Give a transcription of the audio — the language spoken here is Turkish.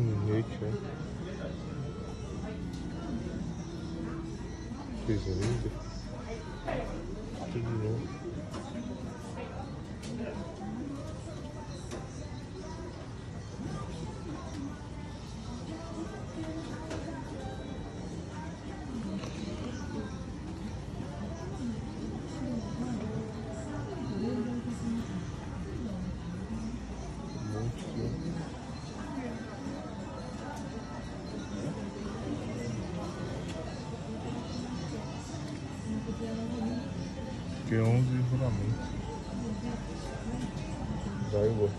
Fake, né? Coisa Que 11 juramentos. Vai, eu vou.